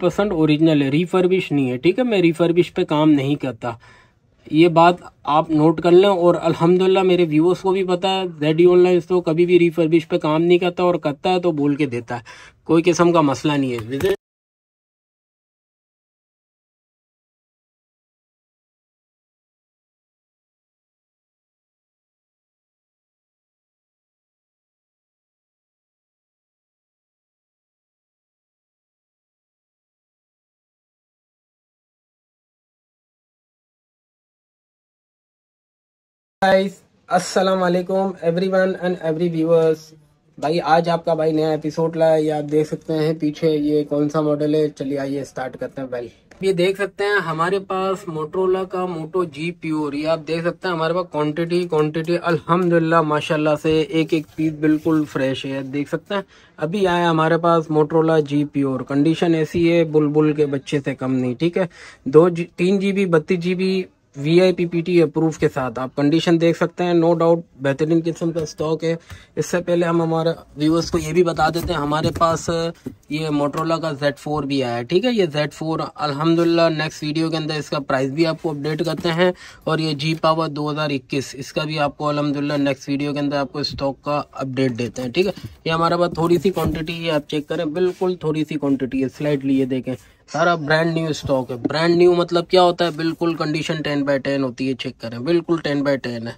Percent original है। Refurbish नहीं है, ठीक है? मैं रिफर्बिश पे काम नहीं करता। ये बात आप नोट कर लें और अल्हम्दुलिल्लाह मेरे व्यूअर्स को भी पता है जेड ऑनलाइन तो कभी भी रिफर्बिश पे काम नहीं करता और करता है तो बोल के देता है। कोई किस्म का मसला नहीं है। गाइस अस्सलाम वालेकुम एवरीवन एंड एवरी व्यूअर्स भाई आज आपका भाई नया एपिसोड लाया ये आप देख सकते हैं पीछे ये कौन सा मॉडल है? चलिए आइए स्टार्ट करते हैं वेल ये देख सकते हैं हमारे पास मोटरोला का मोटो जी प्योर ये आप देख सकते हैं हमारे पास क्वांटिटी क्वांटिटी अल्हम्दुलिल्लाह माशाल्लाह से एक एक पीस बिल्कुल फ्रेश है देख सकते हैं। अभी आया हमारे पास मोटरोला जी प्योर कंडीशन ऐसी है बुलबुल के बच्चे से कम नहीं ठीक है? दो जी, तीन जीबी बत्तीस GB V I P P T approve के साथ। आप कंडीशन देख सकते हैं नो डाउट बेहतरीन किस्म का स्टॉक है। इससे पहले हम हमारे व्यूअर्स को ये भी बता देते हैं, हमारे पास, ये मोटरोला का Z4 फोर भी आया है, ठीक है? ये Z4 फोर अल्हम्दुलिल्लाह नेक्स्ट वीडियो के अंदर इसका प्राइस भी आपको अपडेट करते हैं, और ये जी पावर 2021 इसका भी आपको अल्हम्दुलिल्लाह नेक्स्ट वीडियो के अंदर आपको स्टॉक का अपडेट देते हैं, ठीक है? ये हमारे पास थोड़ी सी क्वान्टिटी है, आप चेक करें, बिल्कुल थोड़ी सी क्वान्टिटी है स्लाइडली ये देखें। सारा ब्रांड न्यू स्टॉक है। ब्रांड न्यू मतलब क्या होता है? बिल्कुल कंडीशन टेन बाय टेन होती है चेक करें। बिल्कुल टेन बाय टेन है।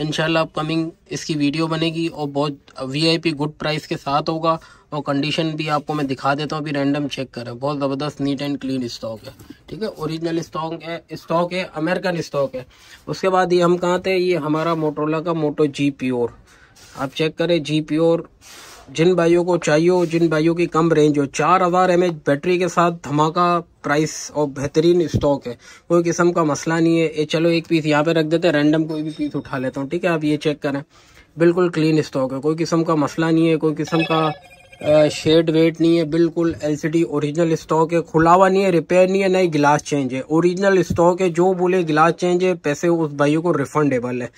इनशाला अपकमिंग इसकी वीडियो बनेगी और बहुत वीआईपी गुड प्राइस के साथ होगा और कंडीशन भी आपको मैं दिखा देता हूँ, अभी रैंडम चेक करें। बहुत ज़बरदस्त नीट एंड क्लीन स्टॉक है। ठीक है? ओरिजिनल स्टॉक है स्टॉक है अमेरिकन स्टॉक है। उसके बाद ये हम कहाँ थे? ये हमारा मोटोला का मोटो जी प्योर आप चेक करें जी प्योर जिन भाइयों को चाहिए हो, जिन भाइयों की कम रेंज हो। चार हज़ार एम बैटरी के साथ धमाका प्राइस और बेहतरीन स्टॉक है। कोई किस्म का मसला नहीं है। ये चलो एक पीस यहाँ पे रख देते हैं रैंडम कोई भी पीस उठा लेता हूँ, ठीक है? आप ये चेक करें। बिल्कुल क्लीन स्टॉक है। कोई किस्म का मसला नहीं है, कोई किस्म का शेड वेट नहीं है। बिल्कुल एलसीडी ओरिजिनल स्टॉक है। खुला हुआ नहीं है रिपेयर नहीं है नहीं गिलास चेंज है। ओरिजिनल स्टॉक है, जो बोले गिलास चेंज है, पैसे उस भाइयों को रिफंडेबल है।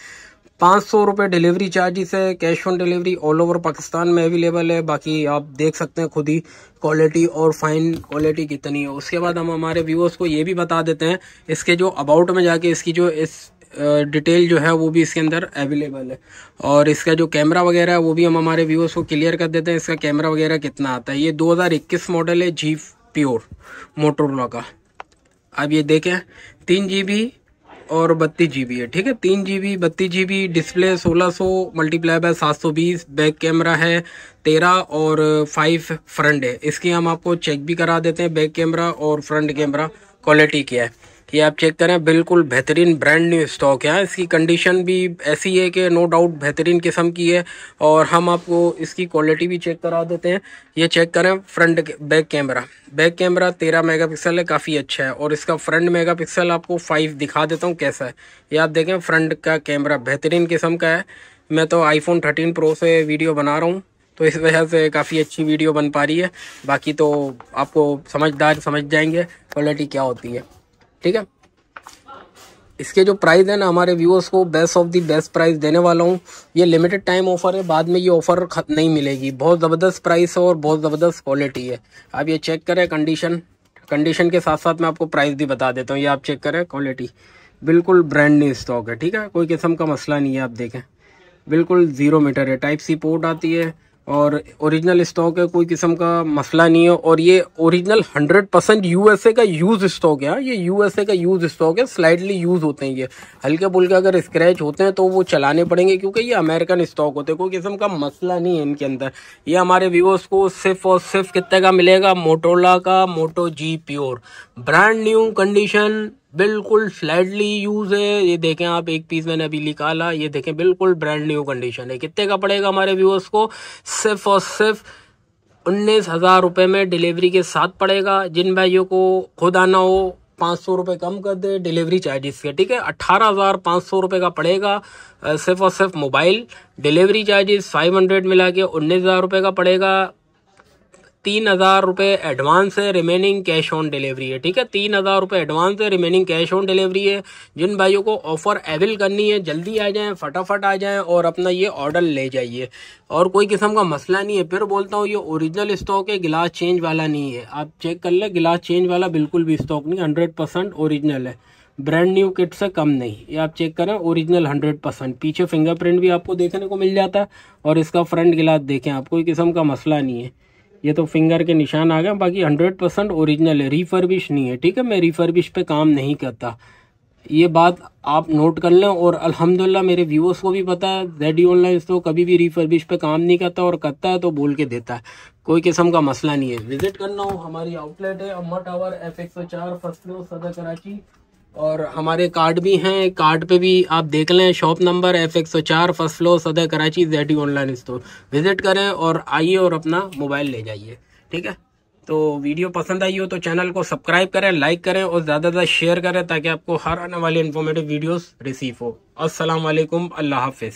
पाँच सौ रुपये डिलीवरी चार्जेस है cash on delivery all over Pakistan में अवेलेबल है। बाकी आप देख सकते हैं खुद ही क्वालिटी और फाइन क्वालिटी कितनी है। उसके बाद हम हमारे व्यूअर्स को ये भी बता देते हैं, इसके जो अबाउट में जाके इसकी जो इस डिटेल जो है वो भी इसके अंदर अवेलेबल है। और इसका जो कैमरा वगैरह है, वो भी हम हमारे व्यूअर्स को क्लियर कर देते हैं, इसका कैमरा वगैरह कितना आता है। ये 2021 मॉडल है जी प्योर मोटरोला का। अब ये देखें, तीन जी बी और बत्तीस जी है, ठीक है? तीन जी बी बत्तीस जी डिस्प्ले सोलह सौ मल्टीप्लाई बाय सात सौ बीस बैक कैमरा है तेरह और फाइव फ्रंट है। इसकी हम आपको चेक भी करा देते हैं बैक कैमरा और फ्रंट कैमरा क्वालिटी क्या है। ये आप चेक करें, बिल्कुल बेहतरीन ब्रांड न्यू स्टॉक है। इसकी कंडीशन भी ऐसी है कि नो डाउट बेहतरीन किस्म की है और हम आपको इसकी क्वालिटी भी चेक करा देते हैं। ये चेक करें front back camera back camera तेरह मेगापिक्सल है, काफ़ी अच्छा है। और इसका फ्रंट मेगापिक्सल आपको फाइव दिखा देता हूँ कैसा है। ये आप देखें फ्रंट का कैमरा बेहतरीन किस्म का है। मैं तो आईफोन थर्टीन प्रो से वीडियो बना रहा हूँ तो इस वजह से काफ़ी अच्छी वीडियो बन पा रही है। बाकी तो आपको समझदार समझ जाएँगे क्वालिटी क्या होती है। ठीक है? इसके जो प्राइस है ना, हमारे व्यूअर्स को best of the best price देने वाला हूँ। ये लिमिटेड टाइम ऑफ़र है, बाद में ये ऑफ़र नहीं मिलेगी। बहुत ज़बरदस्त प्राइस है और बहुत ज़बरदस्त क्वालिटी है। आप ये चेक करें कंडीशन कंडीशन के साथ साथ मैं आपको प्राइस भी बता देता हूँ। ये आप चेक करें क्वालिटी बिल्कुल ब्रांड न्यू स्टॉक है, ठीक है? कोई किस्म का मसला नहीं है, आप देखें। बिल्कुल ज़ीरो मीटर है। टाइप सी पोर्ट आती है। और ओरिजिनल स्टॉक है कोई किस्म का मसला नहीं है। और ये ओरिजिनल हंड्रेड परसेंट यूएसए का यूज़ स्टॉक है हाँ, ये यूएसए का यूज़ स्टॉक है स्लाइडली यूज़ होते हैं ये। हल्के बुल्के अगर स्क्रैच होते हैं तो वो चलाने पड़ेंगे क्योंकि ये अमेरिकन स्टॉक होते हैं कोई किस्म का मसला नहीं है इनके अंदर। ये हमारे व्यूअर्स को सिर्फ़ और सिर्फ़ कितने का मिलेगा? मोटोला का Moto G pure brand new condition बिल्कुल फ्लैटली यूज़ है। ये देखें आप, एक पीस मैंने अभी निकाला, ये देखें बिल्कुल ब्रांड न्यू कंडीशन है। कितने का पड़ेगा हमारे व्यूअर्स को? सिर्फ़ और सिर्फ़ उन्नीस हज़ार रुपये में डिलीवरी के साथ पड़ेगा। जिन भाइयों को खुद आना हो, पाँच सौ रुपये कम कर दे डिलीवरी चार्जेस के, ठीक है? अट्ठारह हज़ार पाँच सौ रुपये का पड़ेगा। सिर्फ़ और सिर्फ़ mobile delivery charges five hundred मिला के उन्नीस हज़ार रुपये का पड़ेगा। तीन हज़ार रुपए एडवांस है रिमेनिंग कैश ऑन डिलीवरी है, ठीक है? तीन हज़ार रुपए एडवांस है रिमेनिंग कैश ऑन डिलीवरी है। जिन भाइयों को ऑफ़र अवेल करनी है, जल्दी आ जाएँ, फटाफट आ जाएँ और अपना ये ऑर्डर ले जाइए। और कोई किस्म का मसला नहीं है। फिर बोलता हूँ, ये ओरिजिनल स्टॉक है गिलास चेंज वाला नहीं है। आप चेक कर ले गिलास चेंज वाला बिल्कुल भी स्टॉक नहीं हंड्रेड परसेंट ओरिजिनल है। ब्रांड न्यू किट से कम नहीं। ये आप चेक करें ओरिजिनल हंड्रेड परसेंट पीछे फिंगरप्रिंट भी आपको देखने को मिल जाता है और इसका फ्रंट गिलास देखें। आप कोई किस्म का मसला नहीं है। ये तो फिंगर के निशान आ गए, बाकी हंड्रेड परसेंट ओरिजिनल है। रिफर्बिश नहीं है, ठीक है? मैं रिफर्बिश पे काम नहीं करता। ये बात आप नोट कर लें और अल्हम्दुलिल्लाह मेरे व्यूअर्स को भी पता है जेडी ऑनलाइन तो कभी भी रिफर्बिश पे काम नहीं करता और करता है तो बोल के देता है। कोई किस्म का मसला नहीं है। विज़िट करना हो, हमारी आउटलेट है, अम्मा टावर एफ़ चार फ़र्स्ट फ्लोर सदर कराची। और हमारे कार्ड भी हैं, कार्ड पे भी आप देख लें, शॉप नंबर एफ़ एक सौ चार, first floor, Saddar Karachi JD online store visit करें और आइए और अपना मोबाइल ले जाइए, ठीक है? तो वीडियो पसंद आई हो तो चैनल को सब्सक्राइब करें, लाइक करें और ज़्यादा से शेयर करें ताकि आपको हर आने वाली इन्फॉर्मेटिव वीडियोस रिसीव हो। अस्सलाम अल्लाह हाफिज़।